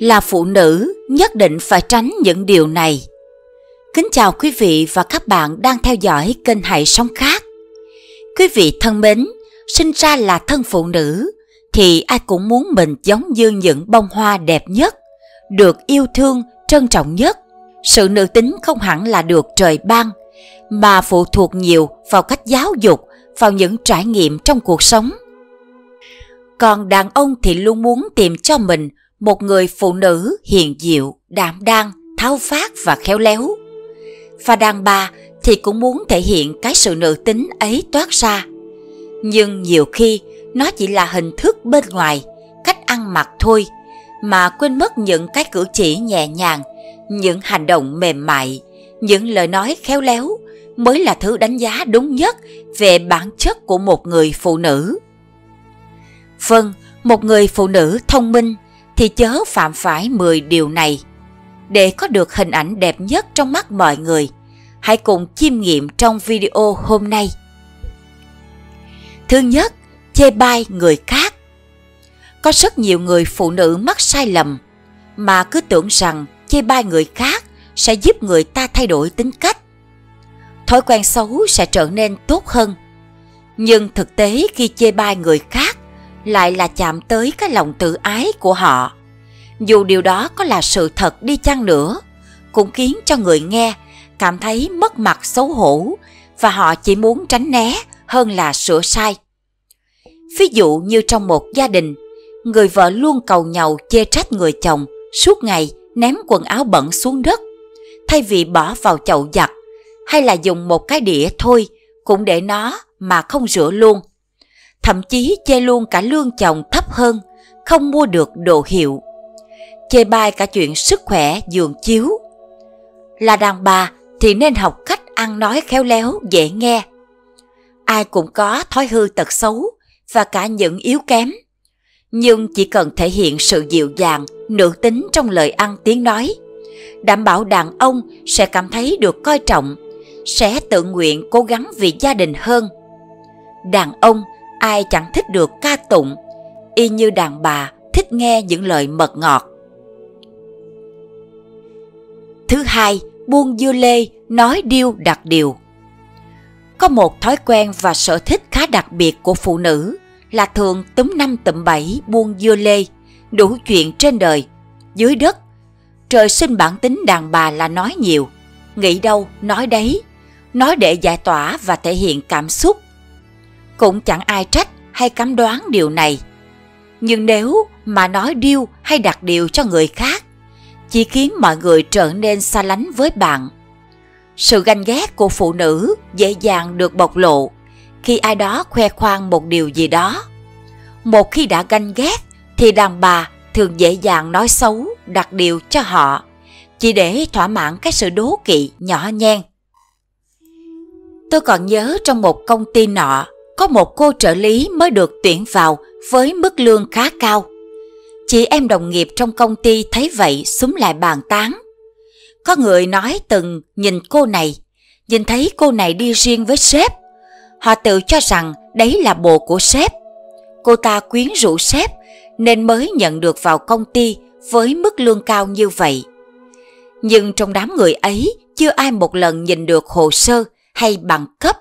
là phụ nữ nhất định phải tránh những điều này. Kính chào quý vị và các bạn đang theo dõi kênh hãy sống khác. Quý vị thân mến, sinh ra là thân phụ nữ thì ai cũng muốn mình giống như những bông hoa đẹp nhất, được yêu thương, trân trọng nhất. Sự nữ tính không hẳn là được trời ban, mà phụ thuộc nhiều vào cách giáo dục, vào những trải nghiệm trong cuộc sống. Còn đàn ông thì luôn muốn tìm cho mình một người phụ nữ hiền diệu, đảm đang, tháo phát và khéo léo. Và đàn bà thì cũng muốn thể hiện cái sự nữ tính ấy toát ra. Nhưng nhiều khi nó chỉ là hình thức bên ngoài, cách ăn mặc thôi, mà quên mất những cái cử chỉ nhẹ nhàng, những hành động mềm mại, những lời nói khéo léo mới là thứ đánh giá đúng nhất về bản chất của một người phụ nữ. Vâng, một người phụ nữ thông minh thì chớ phạm phải 10 điều này. Để có được hình ảnh đẹp nhất trong mắt mọi người, hãy cùng chiêm nghiệm trong video hôm nay. Thứ nhất, chê bai người khác. Có rất nhiều người phụ nữ mắc sai lầm mà cứ tưởng rằng chê bai người khác sẽ giúp người ta thay đổi tính cách. Thói quen xấu sẽ trở nên tốt hơn. Nhưng thực tế khi chê bai người khác lại là chạm tới cái lòng tự ái của họ. Dù điều đó có là sự thật đi chăng nữa, cũng khiến cho người nghe cảm thấy mất mặt xấu hổ và họ chỉ muốn tránh né hơn là sửa sai. Ví dụ như trong một gia đình, người vợ luôn cầu nhau chê trách người chồng suốt ngày ném quần áo bẩn xuống đất, thay vì bỏ vào chậu giặt hay là dùng một cái đĩa thôi cũng để nó mà không rửa luôn thậm chí chê luôn cả lương chồng thấp hơn, không mua được đồ hiệu. Chê bai cả chuyện sức khỏe giường chiếu. Là đàn bà thì nên học cách ăn nói khéo léo, dễ nghe. Ai cũng có thói hư tật xấu và cả những yếu kém. Nhưng chỉ cần thể hiện sự dịu dàng, nữ tính trong lời ăn tiếng nói, đảm bảo đàn ông sẽ cảm thấy được coi trọng, sẽ tự nguyện cố gắng vì gia đình hơn. Đàn ông ai chẳng thích được ca tụng, y như đàn bà thích nghe những lời mật ngọt. Thứ hai, buông dưa lê, nói điêu đặt điều. Có một thói quen và sở thích khá đặc biệt của phụ nữ là thường túm năm tụm bảy buông dưa lê, đủ chuyện trên đời, dưới đất. Trời sinh bản tính đàn bà là nói nhiều, nghĩ đâu nói đấy, nói để giải tỏa và thể hiện cảm xúc, cũng chẳng ai trách hay cấm đoán điều này. Nhưng nếu mà nói điêu hay đặt điều cho người khác, chỉ khiến mọi người trở nên xa lánh với bạn. Sự ganh ghét của phụ nữ dễ dàng được bộc lộ khi ai đó khoe khoang một điều gì đó. Một khi đã ganh ghét thì đàn bà thường dễ dàng nói xấu, đặt điều cho họ, chỉ để thỏa mãn cái sự đố kỵ nhỏ nhen. Tôi còn nhớ trong một công ty nọ, có một cô trợ lý mới được tuyển vào với mức lương khá cao. Chị em đồng nghiệp trong công ty thấy vậy súng lại bàn tán. Có người nói từng nhìn cô này, nhìn thấy cô này đi riêng với sếp. Họ tự cho rằng đấy là bồ của sếp. Cô ta quyến rũ sếp nên mới nhận được vào công ty với mức lương cao như vậy. Nhưng trong đám người ấy chưa ai một lần nhìn được hồ sơ hay bằng cấp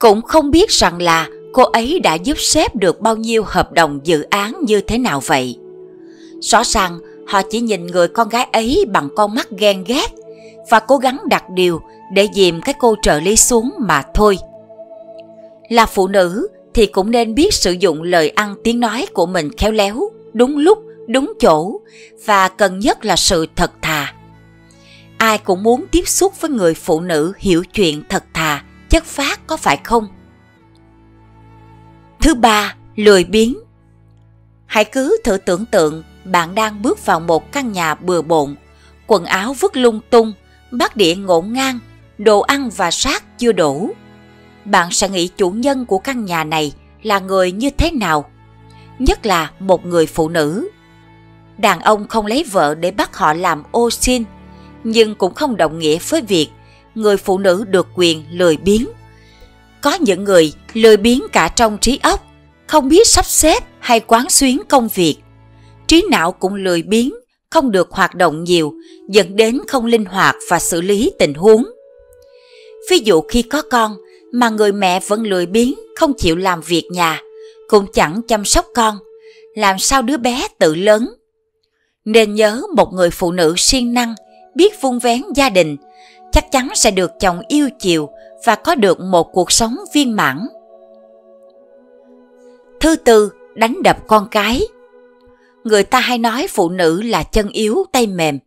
cũng không biết rằng là cô ấy đã giúp sếp được bao nhiêu hợp đồng dự án như thế nào vậy. Rõ ràng họ chỉ nhìn người con gái ấy bằng con mắt ghen ghét và cố gắng đặt điều để dìm cái cô trợ lý xuống mà thôi. Là phụ nữ thì cũng nên biết sử dụng lời ăn tiếng nói của mình khéo léo, đúng lúc, đúng chỗ và cần nhất là sự thật thà. Ai cũng muốn tiếp xúc với người phụ nữ hiểu chuyện thật thà chất phát có phải không? Thứ ba, lười biếng. Hãy cứ thử tưởng tượng bạn đang bước vào một căn nhà bừa bộn, quần áo vứt lung tung, bát đĩa ngổn ngang, đồ ăn và sát chưa đủ. Bạn sẽ nghĩ chủ nhân của căn nhà này là người như thế nào? Nhất là một người phụ nữ. Đàn ông không lấy vợ để bắt họ làm ô xin, nhưng cũng không đồng nghĩa với việc người phụ nữ được quyền lười biếng. Có những người lười biếng cả trong trí óc, không biết sắp xếp hay quán xuyến công việc. Trí não cũng lười biếng, không được hoạt động nhiều, dẫn đến không linh hoạt và xử lý tình huống. Ví dụ khi có con mà người mẹ vẫn lười biếng, không chịu làm việc nhà, cũng chẳng chăm sóc con, làm sao đứa bé tự lớn. Nên nhớ một người phụ nữ siêng năng, biết vun vén gia đình, chắc chắn sẽ được chồng yêu chiều và có được một cuộc sống viên mãn. Thứ tư, đánh đập con cái. Người ta hay nói phụ nữ là chân yếu tay mềm,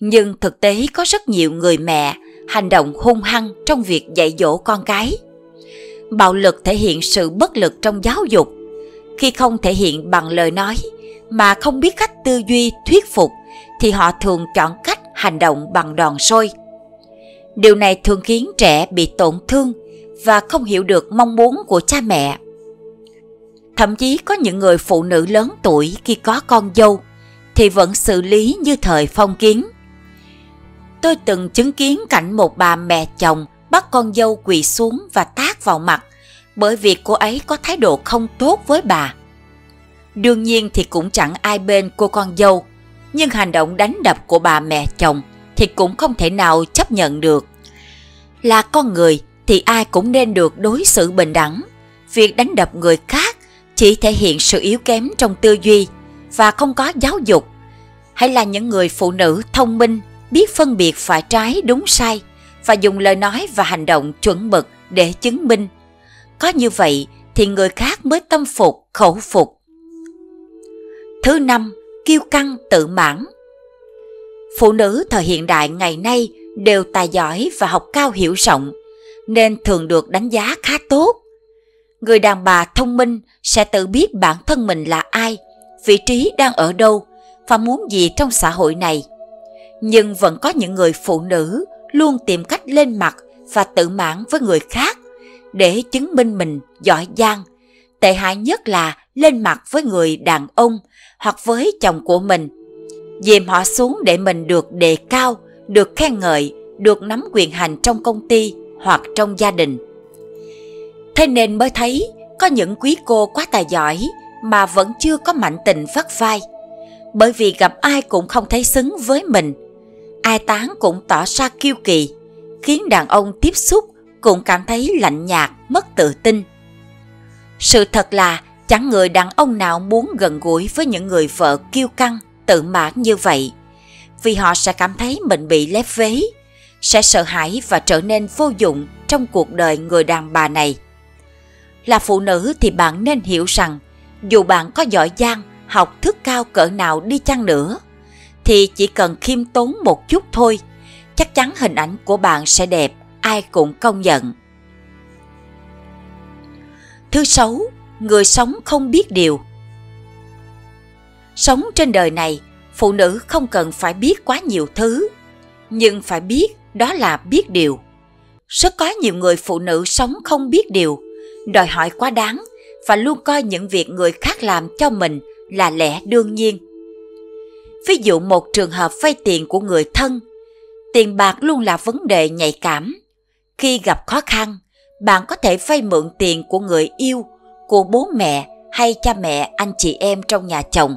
nhưng thực tế có rất nhiều người mẹ hành động hung hăng trong việc dạy dỗ con cái. Bạo lực thể hiện sự bất lực trong giáo dục, khi không thể hiện bằng lời nói mà không biết cách tư duy thuyết phục thì họ thường chọn cách hành động bằng đòn sôi. Điều này thường khiến trẻ bị tổn thương và không hiểu được mong muốn của cha mẹ. Thậm chí có những người phụ nữ lớn tuổi khi có con dâu thì vẫn xử lý như thời phong kiến. Tôi từng chứng kiến cảnh một bà mẹ chồng bắt con dâu quỳ xuống và tát vào mặt bởi vì cô ấy có thái độ không tốt với bà. Đương nhiên thì cũng chẳng ai bên cô con dâu, nhưng hành động đánh đập của bà mẹ chồng thì cũng không thể nào chấp nhận được. Là con người thì ai cũng nên được đối xử bình đẳng. Việc đánh đập người khác chỉ thể hiện sự yếu kém trong tư duy và không có giáo dục. Hay là những người phụ nữ thông minh biết phân biệt phải trái đúng sai và dùng lời nói và hành động chuẩn mực để chứng minh. Có như vậy thì người khác mới tâm phục, khẩu phục. Thứ năm, kiêu căng tự mãn. Phụ nữ thời hiện đại ngày nay đều tài giỏi và học cao hiểu rộng, nên thường được đánh giá khá tốt. Người đàn bà thông minh sẽ tự biết bản thân mình là ai, vị trí đang ở đâu và muốn gì trong xã hội này. Nhưng vẫn có những người phụ nữ luôn tìm cách lên mặt và tự mãn với người khác để chứng minh mình giỏi giang. Tệ hại nhất là lên mặt với người đàn ông hoặc với chồng của mình. Dìm họ xuống để mình được đề cao, được khen ngợi, được nắm quyền hành trong công ty hoặc trong gia đình. Thế nên mới thấy có những quý cô quá tài giỏi mà vẫn chưa có mạnh tình vắt vai. Bởi vì gặp ai cũng không thấy xứng với mình. Ai tán cũng tỏ ra kiêu kỳ, khiến đàn ông tiếp xúc cũng cảm thấy lạnh nhạt, mất tự tin. Sự thật là chẳng người đàn ông nào muốn gần gũi với những người vợ kiêu căng, tự mãn như vậy, vì họ sẽ cảm thấy mình bị lép vế, sẽ sợ hãi và trở nên vô dụng trong cuộc đời người đàn bà này. Là phụ nữ thì bạn nên hiểu rằng, dù bạn có giỏi giang, học thức cao cỡ nào đi chăng nữa, thì chỉ cần khiêm tốn một chút thôi, chắc chắn hình ảnh của bạn sẽ đẹp, ai cũng công nhận. Thứ sáu, người sống không biết điều. Sống trên đời này, phụ nữ không cần phải biết quá nhiều thứ, nhưng phải biết đó là biết điều. Rất có nhiều người phụ nữ sống không biết điều, đòi hỏi quá đáng và luôn coi những việc người khác làm cho mình là lẽ đương nhiên. Ví dụ một trường hợp vay tiền của người thân, tiền bạc luôn là vấn đề nhạy cảm. Khi gặp khó khăn, bạn có thể vay mượn tiền của người yêu của bố mẹ hay cha mẹ anh chị em trong nhà chồng.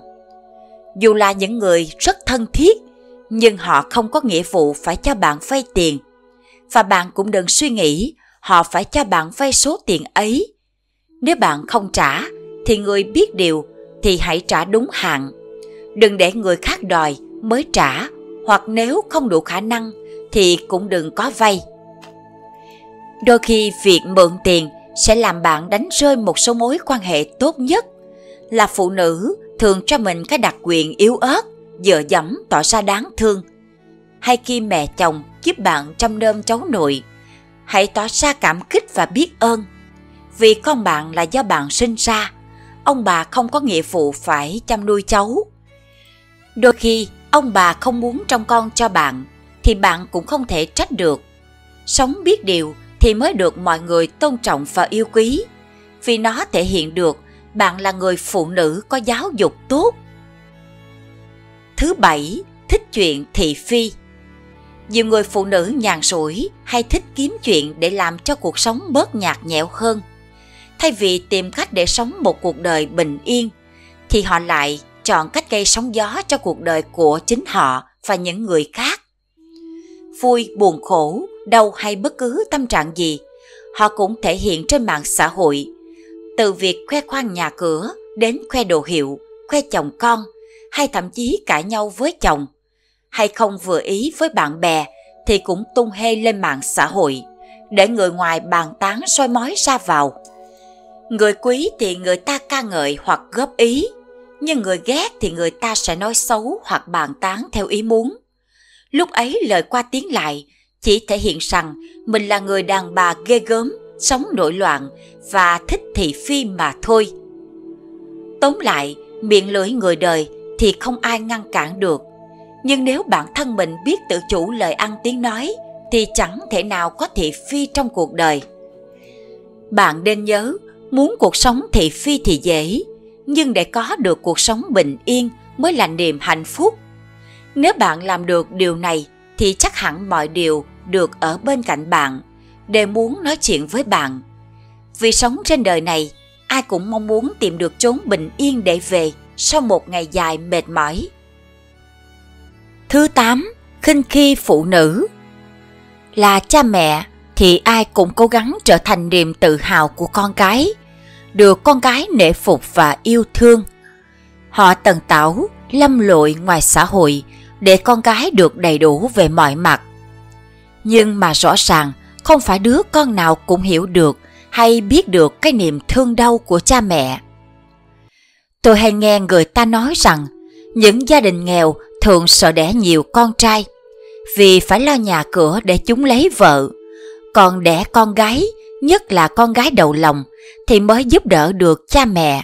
Dù là những người rất thân thiết, nhưng họ không có nghĩa vụ phải cho bạn vay tiền. Và bạn cũng đừng suy nghĩ họ phải cho bạn vay số tiền ấy. Nếu bạn không trả, thì người biết điều thì hãy trả đúng hạn. Đừng để người khác đòi mới trả, hoặc nếu không đủ khả năng thì cũng đừng có vay. Đôi khi việc mượn tiền sẽ làm bạn đánh rơi một số mối quan hệ tốt nhất. Là phụ nữ thường cho mình cái đặc quyền yếu ớt, dựa dẫm tỏ ra đáng thương. Hay khi mẹ chồng giúp bạn chăm nơm cháu nội, hãy tỏ ra cảm kích và biết ơn. Vì con bạn là do bạn sinh ra, ông bà không có nghĩa vụ phải chăm nuôi cháu. Đôi khi ông bà không muốn trông con cho bạn, thì bạn cũng không thể trách được. Sống biết điều thì mới được mọi người tôn trọng và yêu quý, vì nó thể hiện được bạn là người phụ nữ có giáo dục tốt. Thứ bảy, thích chuyện thị phi. Nhiều người phụ nữ nhàn rỗi hay thích kiếm chuyện để làm cho cuộc sống bớt nhạt nhẽo hơn. Thay vì tìm cách để sống một cuộc đời bình yên, thì họ lại chọn cách gây sóng gió cho cuộc đời của chính họ và những người khác. Vui, buồn khổ, đau hay bất cứ tâm trạng gì, họ cũng thể hiện trên mạng xã hội. Từ việc khoe khoang nhà cửa đến khoe đồ hiệu, khoe chồng con, hay thậm chí cãi nhau với chồng, hay không vừa ý với bạn bè thì cũng tung hê lên mạng xã hội, để người ngoài bàn tán soi mói ra vào. Người quý thì người ta ca ngợi hoặc góp ý, nhưng người ghét thì người ta sẽ nói xấu hoặc bàn tán theo ý muốn. Lúc ấy lời qua tiếng lại chỉ thể hiện rằng mình là người đàn bà ghê gớm, sống nội loạn và thích thị phi mà thôi. Tóm lại, miệng lưỡi người đời thì không ai ngăn cản được. Nhưng nếu bản thân mình biết tự chủ lời ăn tiếng nói thì chẳng thể nào có thị phi trong cuộc đời. Bạn nên nhớ, muốn cuộc sống thị phi thì dễ, nhưng để có được cuộc sống bình yên mới là niềm hạnh phúc. Nếu bạn làm được điều này thì chắc hẳn mọi điều được ở bên cạnh bạn, đều muốn nói chuyện với bạn. Vì sống trên đời này, ai cũng mong muốn tìm được chốn bình yên để về sau một ngày dài mệt mỏi. Thứ 8. khinh khi phụ nữ Là cha mẹ thì ai cũng cố gắng trở thành niềm tự hào của con cái, được con cái nể phục và yêu thương. Họ tần tảo, lâm lội ngoài xã hội để con cái được đầy đủ về mọi mặt. Nhưng mà rõ ràng không phải đứa con nào cũng hiểu được hay biết được cái niềm thương đau của cha mẹ. Tôi hay nghe người ta nói rằng những gia đình nghèo thường sợ đẻ nhiều con trai vì phải lo nhà cửa để chúng lấy vợ. Còn đẻ con gái, nhất là con gái đầu lòng, thì mới giúp đỡ được cha mẹ.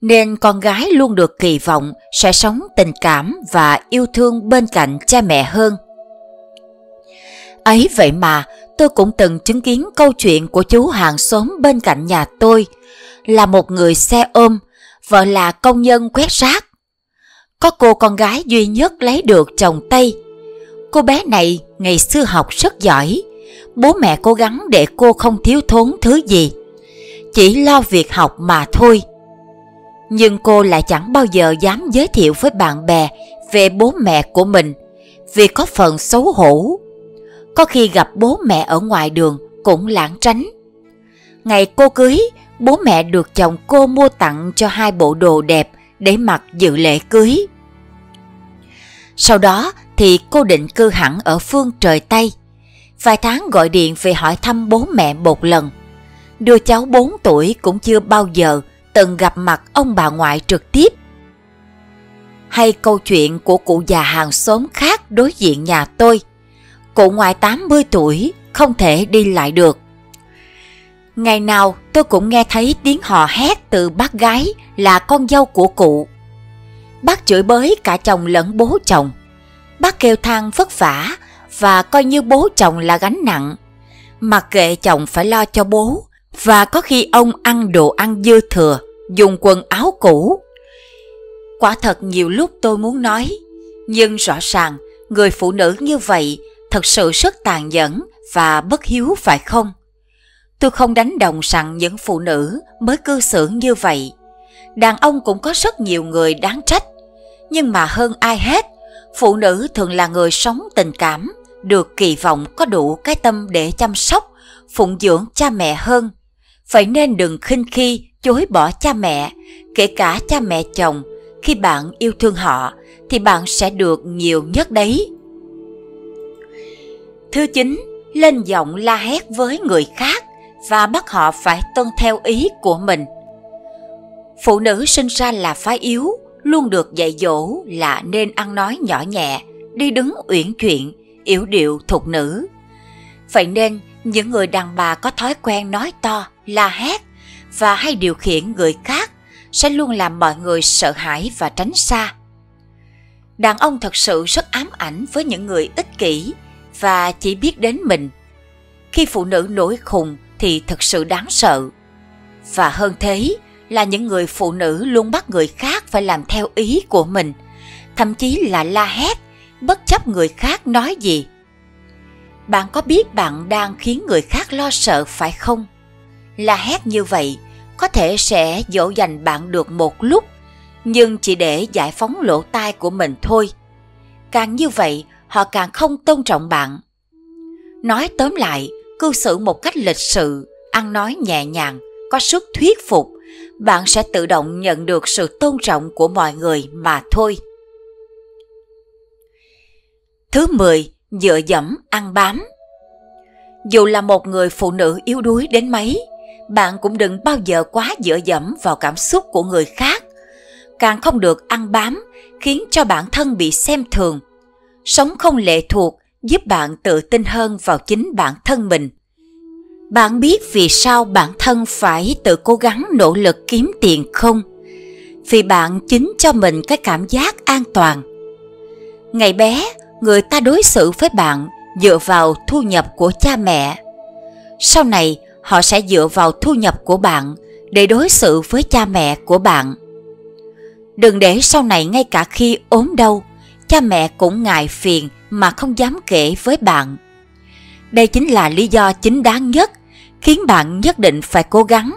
Nên con gái luôn được kỳ vọng sẽ sống tình cảm và yêu thương bên cạnh cha mẹ hơn. Ấy vậy mà, tôi cũng từng chứng kiến câu chuyện của chú hàng xóm bên cạnh nhà tôi, là một người xe ôm, vợ là công nhân quét rác. Có cô con gái duy nhất lấy được chồng Tây. Cô bé này ngày xưa học rất giỏi, bố mẹ cố gắng để cô không thiếu thốn thứ gì, chỉ lo việc học mà thôi. Nhưng cô lại chẳng bao giờ dám giới thiệu với bạn bè về bố mẹ của mình vì có phần xấu hổ. Có khi gặp bố mẹ ở ngoài đường cũng lãng tránh. Ngày cô cưới, bố mẹ được chồng cô mua tặng cho hai bộ đồ đẹp để mặc dự lễ cưới. Sau đó thì cô định cư hẳn ở phương trời Tây. Vài tháng gọi điện về hỏi thăm bố mẹ một lần. đưa cháu 4 tuổi cũng chưa bao giờ từng gặp mặt ông bà ngoại trực tiếp. Hay câu chuyện của cụ già hàng xóm khác đối diện nhà tôi. Cụ ngoại 80 tuổi không thể đi lại được. Ngày nào tôi cũng nghe thấy tiếng hò hét từ bác gái là con dâu của cụ. Bác chửi bới cả chồng lẫn bố chồng. Bác kêu than vất vả và coi như bố chồng là gánh nặng. Mặc kệ chồng phải lo cho bố và có khi ông ăn đồ ăn dư thừa, dùng quần áo cũ. Quả thật nhiều lúc tôi muốn nói, nhưng rõ ràng người phụ nữ như vậy thật sự rất tàn nhẫn và bất hiếu phải không? Tôi không đánh đồng rằng những phụ nữ mới cư xử như vậy. Đàn ông cũng có rất nhiều người đáng trách. Nhưng mà hơn ai hết, phụ nữ thường là người sống tình cảm, được kỳ vọng có đủ cái tâm để chăm sóc, phụng dưỡng cha mẹ hơn. Vậy nên đừng khinh khi chối bỏ cha mẹ, kể cả cha mẹ chồng. Khi bạn yêu thương họ, thì bạn sẽ được nhiều nhất đấy. Thứ chín, lên giọng la hét với người khác và bắt họ phải tuân theo ý của mình. Phụ nữ sinh ra là phái yếu, luôn được dạy dỗ là nên ăn nói nhỏ nhẹ, đi đứng uyển chuyển, yếu điệu thục nữ. Vậy nên, những người đàn bà có thói quen nói to, la hét và hay điều khiển người khác sẽ luôn làm mọi người sợ hãi và tránh xa. Đàn ông thật sự rất ám ảnh với những người ích kỷ và chỉ biết đến mình. Khi phụ nữ nổi khùng thì thật sự đáng sợ. Và hơn thế là những người phụ nữ luôn bắt người khác phải làm theo ý của mình, thậm chí là la hét, bất chấp người khác nói gì. Bạn có biết bạn đang khiến người khác lo sợ phải không? La hét như vậy có thể sẽ dỗ dành bạn được một lúc, nhưng chỉ để giải phóng lỗ tai của mình thôi. Càng như vậy, họ càng không tôn trọng bạn. Nói tóm lại, cư xử một cách lịch sự, ăn nói nhẹ nhàng, có sức thuyết phục, bạn sẽ tự động nhận được sự tôn trọng của mọi người mà thôi. Thứ 10. Dựa dẫm ăn bám Dù là một người phụ nữ yếu đuối đến mấy, bạn cũng đừng bao giờ quá dựa dẫm vào cảm xúc của người khác. Càng không được ăn bám, khiến cho bản thân bị xem thường. Sống không lệ thuộc giúp bạn tự tin hơn vào chính bản thân mình. Bạn biết vì sao bản thân phải tự cố gắng nỗ lực kiếm tiền không? Vì bạn chính cho mình cái cảm giác an toàn. Ngày bé, người ta đối xử với bạn dựa vào thu nhập của cha mẹ. Sau này, họ sẽ dựa vào thu nhập của bạn để đối xử với cha mẹ của bạn. Đừng để sau này ngay cả khi ốm đau, cha mẹ cũng ngại phiền mà không dám kể với bạn. Đây chính là lý do chính đáng nhất khiến bạn nhất định phải cố gắng.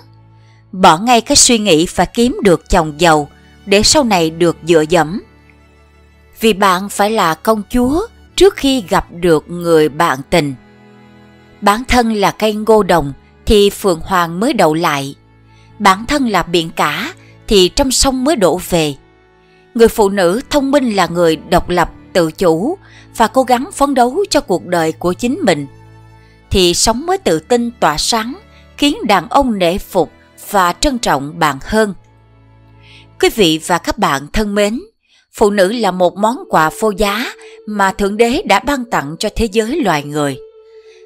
Bỏ ngay cái suy nghĩ phải kiếm được chồng giàu để sau này được dựa dẫm. Vì bạn phải là công chúa trước khi gặp được người bạn tình. Bản thân là cây ngô đồng thì phượng hoàng mới đậu lại. Bản thân là biển cả thì trong sông mới đổ về. Người phụ nữ thông minh là người độc lập, tự chủ và cố gắng phấn đấu cho cuộc đời của chính mình. Thì sống mới tự tin tỏa sáng, khiến đàn ông nể phục và trân trọng bạn hơn. Quý vị và các bạn thân mến, phụ nữ là một món quà vô giá mà Thượng Đế đã ban tặng cho thế giới loài người.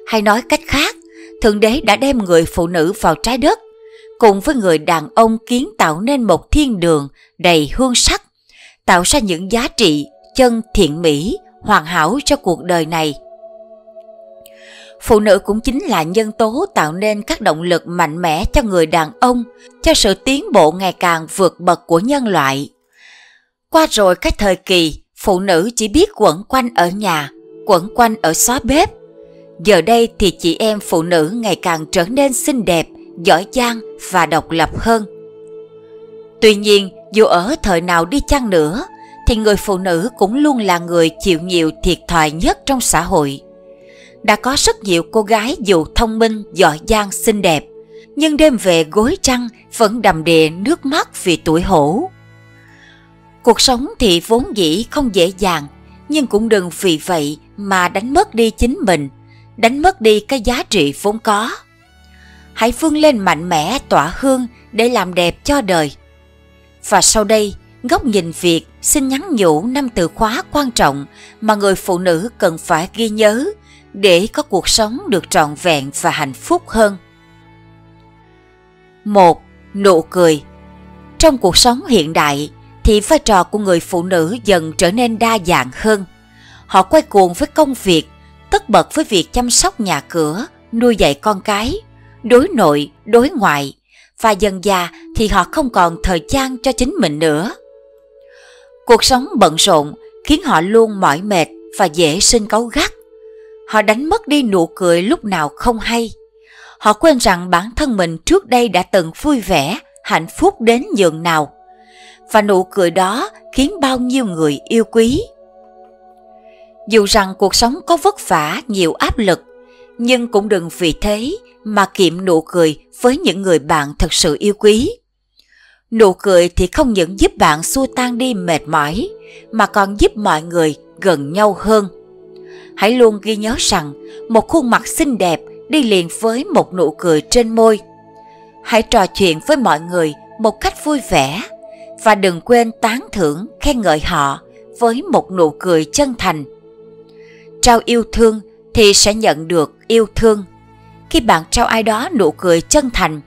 Hay nói cách khác, Thượng Đế đã đem người phụ nữ vào trái đất, cùng với người đàn ông kiến tạo nên một thiên đường đầy hương sắc, tạo ra những giá trị chân thiện mỹ, hoàn hảo cho cuộc đời này. Phụ nữ cũng chính là nhân tố tạo nên các động lực mạnh mẽ cho người đàn ông, cho sự tiến bộ ngày càng vượt bậc của nhân loại. Qua rồi cái thời kỳ, phụ nữ chỉ biết quẩn quanh ở nhà, quẩn quanh ở xó bếp, Giờ đây thì chị em phụ nữ ngày càng trở nên xinh đẹp, giỏi giang và độc lập hơn. Tuy nhiên, dù ở thời nào đi chăng nữa, thì người phụ nữ cũng luôn là người chịu nhiều thiệt thòi nhất trong xã hội. Đã có rất nhiều cô gái dù thông minh, giỏi giang, xinh đẹp, nhưng đêm về gối trăng vẫn đầm đìa nước mắt vì tuổi hổ. Cuộc sống thì vốn dĩ không dễ dàng, nhưng cũng đừng vì vậy mà đánh mất đi chính mình – đánh mất đi cái giá trị vốn có. Hãy vươn lên mạnh mẽ tỏa hương để làm đẹp cho đời. Và sau đây, góc nhìn Việt xin nhắn nhủ năm từ khóa quan trọng mà người phụ nữ cần phải ghi nhớ để có cuộc sống được trọn vẹn và hạnh phúc hơn. một Nụ cười Trong cuộc sống hiện đại thì vai trò của người phụ nữ dần trở nên đa dạng hơn. Họ quay cuồng với công việc tất bật với việc chăm sóc nhà cửa, nuôi dạy con cái, đối nội, đối ngoại, và dần già thì họ không còn thời gian cho chính mình nữa. Cuộc sống bận rộn khiến họ luôn mỏi mệt và dễ sinh cáu gắt. Họ đánh mất đi nụ cười lúc nào không hay. Họ quên rằng bản thân mình trước đây đã từng vui vẻ, hạnh phúc đến nhường nào. Và nụ cười đó khiến bao nhiêu người yêu quý. Dù rằng cuộc sống có vất vả, nhiều áp lực, nhưng cũng đừng vì thế mà kiệm nụ cười với những người bạn thật sự yêu quý. Nụ cười thì không những giúp bạn xua tan đi mệt mỏi, mà còn giúp mọi người gần nhau hơn. Hãy luôn ghi nhớ rằng một khuôn mặt xinh đẹp đi liền với một nụ cười trên môi. Hãy trò chuyện với mọi người một cách vui vẻ và đừng quên tán thưởng khen ngợi họ với một nụ cười chân thành trao yêu thương thì sẽ nhận được yêu thương. Khi bạn trao ai đó nụ cười chân thành,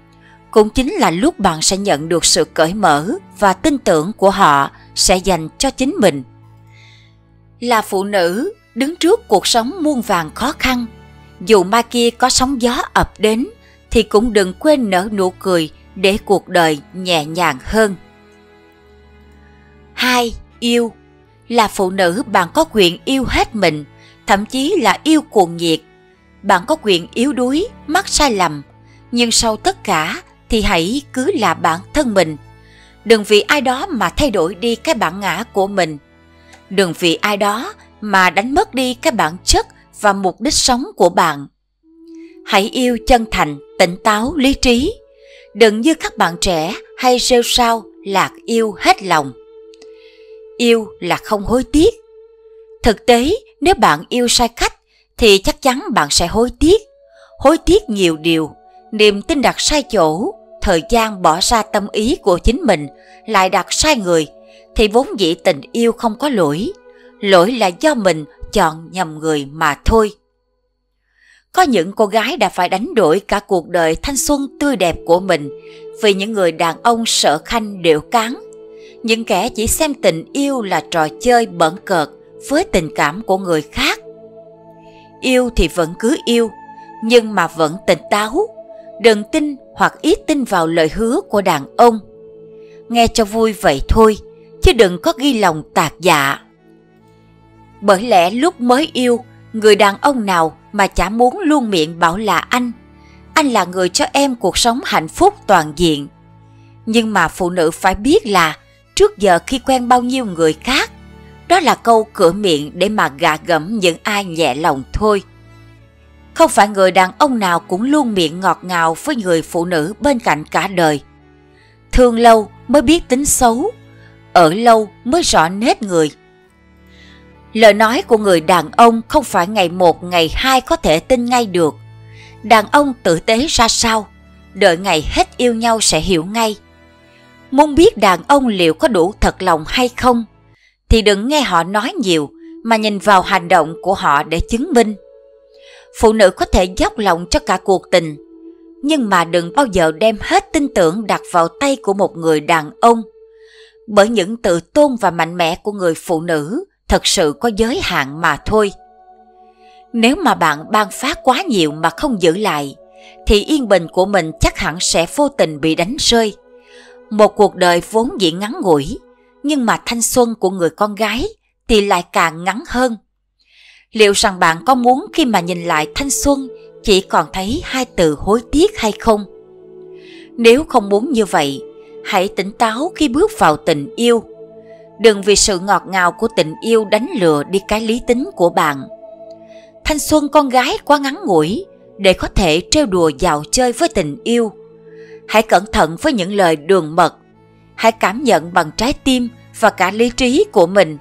cũng chính là lúc bạn sẽ nhận được sự cởi mở và tin tưởng của họ sẽ dành cho chính mình. Là phụ nữ, đứng trước cuộc sống muôn vàng khó khăn, dù mai kia có sóng gió ập đến thì cũng đừng quên nở nụ cười để cuộc đời nhẹ nhàng hơn. 2. Yêu Là phụ nữ bạn có quyền yêu hết mình thậm chí là yêu cuồng nhiệt. Bạn có quyền yếu đuối, mắc sai lầm, nhưng sau tất cả thì hãy cứ là bản thân mình. Đừng vì ai đó mà thay đổi đi cái bản ngã của mình. Đừng vì ai đó mà đánh mất đi cái bản chất và mục đích sống của bạn. Hãy yêu chân thành, tỉnh táo, lý trí. Đừng như các bạn trẻ hay rêu sao lạc yêu hết lòng. Yêu là không hối tiếc. Thực tế, nếu bạn yêu sai cách thì chắc chắn bạn sẽ hối tiếc. Hối tiếc nhiều điều, niềm tin đặt sai chỗ, thời gian bỏ ra tâm ý của chính mình lại đặt sai người thì vốn dĩ tình yêu không có lỗi. Lỗi là do mình chọn nhầm người mà thôi. Có những cô gái đã phải đánh đổi cả cuộc đời thanh xuân tươi đẹp của mình vì những người đàn ông sợ khanh điệu cán. Những kẻ chỉ xem tình yêu là trò chơi bẩn cợt với tình cảm của người khác. Yêu thì vẫn cứ yêu, nhưng mà vẫn tỉnh táo. Đừng tin hoặc ít tin vào lời hứa của đàn ông. Nghe cho vui vậy thôi, chứ đừng có ghi lòng tạc dạ. Bởi lẽ lúc mới yêu, người đàn ông nào mà chả muốn luôn miệng bảo là anh. Anh là người cho em cuộc sống hạnh phúc toàn diện. Nhưng mà phụ nữ phải biết là trước giờ khi quen bao nhiêu người khác, đó là câu cửa miệng để mà gạ gẫm những ai nhẹ lòng thôi. Không phải người đàn ông nào cũng luôn miệng ngọt ngào với người phụ nữ bên cạnh cả đời. Thương lâu mới biết tính xấu, ở lâu mới rõ nết người. Lời nói của người đàn ông không phải ngày một ngày hai có thể tin ngay được. Đàn ông tử tế ra sao, đợi ngày hết yêu nhau sẽ hiểu ngay. Muốn biết đàn ông liệu có đủ thật lòng hay không, thì đừng nghe họ nói nhiều mà nhìn vào hành động của họ để chứng minh. Phụ nữ có thể dốc lòng cho cả cuộc tình, nhưng mà đừng bao giờ đem hết tin tưởng đặt vào tay của một người đàn ông. Bởi những tự tôn và mạnh mẽ của người phụ nữ thật sự có giới hạn mà thôi. Nếu mà bạn ban phát quá nhiều mà không giữ lại, thì yên bình của mình chắc hẳn sẽ vô tình bị đánh rơi. Một cuộc đời vốn dĩ ngắn ngủi, nhưng mà thanh xuân của người con gái thì lại càng ngắn hơn. Liệu rằng bạn có muốn khi mà nhìn lại thanh xuân chỉ còn thấy hai từ hối tiếc hay không? Nếu không muốn như vậy, hãy tỉnh táo khi bước vào tình yêu Đừng vì sự ngọt ngào của tình yêu đánh lừa đi cái lý tính của bạn. Thanh xuân con gái quá ngắn ngủi để có thể trêu đùa dạo chơi với tình yêu. Hãy cẩn thận với những lời đường mật. Hãy cảm nhận bằng trái tim và cả lý trí của mình.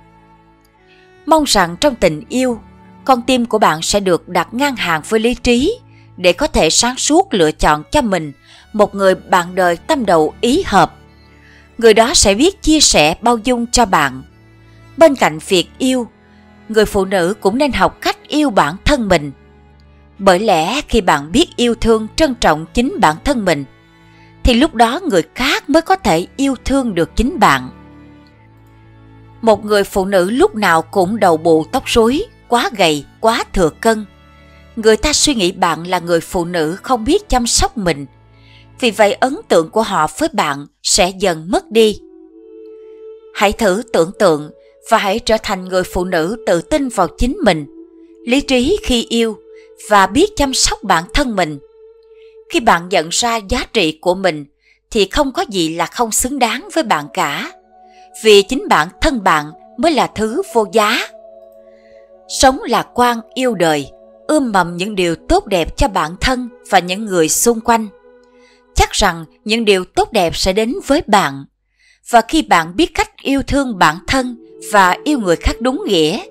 Mong rằng trong tình yêu, con tim của bạn sẽ được đặt ngang hàng với lý trí để có thể sáng suốt lựa chọn cho mình một người bạn đời tâm đầu ý hợp người đó sẽ biết chia sẻ bao dung cho bạn. Bên cạnh việc yêu, người phụ nữ cũng nên học cách yêu bản thân mình. Bởi lẽ khi bạn biết yêu thương trân trọng chính bản thân mình, thì lúc đó người khác mới có thể yêu thương được chính bạn. Một người phụ nữ lúc nào cũng đầu bù tóc rối, quá gầy, quá thừa cân. Người ta suy nghĩ bạn là người phụ nữ không biết chăm sóc mình, vì vậy ấn tượng của họ với bạn sẽ dần mất đi. Hãy thử tưởng tượng và hãy trở thành người phụ nữ tự tin vào chính mình, lý trí khi yêu và biết chăm sóc bản thân mình. Khi bạn nhận ra giá trị của mình thì không có gì là không xứng đáng với bạn cả. Vì chính bản thân bạn mới là thứ vô giá. Sống lạc quan yêu đời, ươm mầm những điều tốt đẹp cho bản thân và những người xung quanh chắc rằng những điều tốt đẹp sẽ đến với bạn. Và khi bạn biết cách yêu thương bản thân và yêu người khác đúng nghĩa,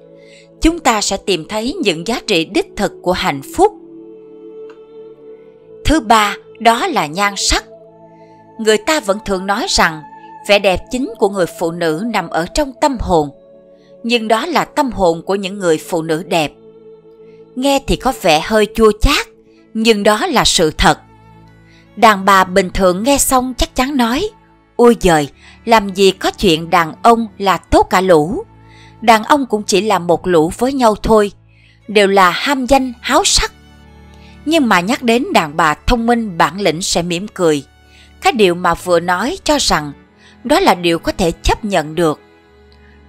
chúng ta sẽ tìm thấy những giá trị đích thực của hạnh phúc. Thứ ba, đó là nhan sắc. Người ta vẫn thường nói rằng vẻ đẹp chính của người phụ nữ nằm ở trong tâm hồn, nhưng đó là tâm hồn của những người phụ nữ đẹp. Nghe thì có vẻ hơi chua chát, nhưng đó là sự thật Đàn bà bình thường nghe xong chắc chắn nói Ôi giời, làm gì có chuyện đàn ông là tốt cả lũ Đàn ông cũng chỉ là một lũ với nhau thôi Đều là ham danh, háo sắc nhưng mà nhắc đến đàn bà thông minh bản lĩnh sẽ mỉm cười Cái điều mà vừa nói cho rằng Đó là điều có thể chấp nhận được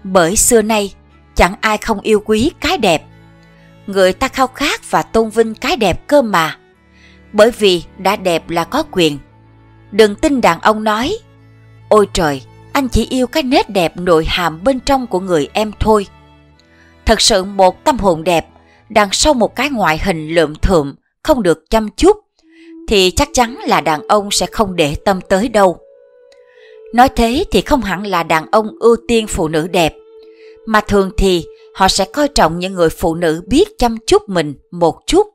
Bởi xưa nay chẳng ai không yêu quý cái đẹp Người ta khao khát và tôn vinh cái đẹp cơ mà bởi vì đã đẹp là có quyền. Đừng tin đàn ông nói, ôi trời, anh chỉ yêu cái nét đẹp nội hàm bên trong của người em thôi. Thật sự một tâm hồn đẹp, đằng sau một cái ngoại hình lượm thượm, không được chăm chút, thì chắc chắn là đàn ông sẽ không để tâm tới đâu. Nói thế thì không hẳn là đàn ông ưu tiên phụ nữ đẹp, mà thường thì họ sẽ coi trọng những người phụ nữ biết chăm chút mình một chút.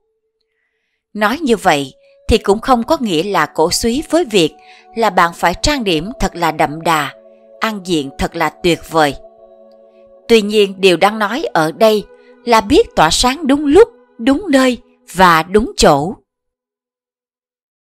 Nói như vậy thì cũng không có nghĩa là cổ suý với việc là bạn phải trang điểm thật là đậm đà, ăn diện thật là tuyệt vời. Tuy nhiên điều đang nói ở đây là biết tỏa sáng đúng lúc, đúng nơi và đúng chỗ.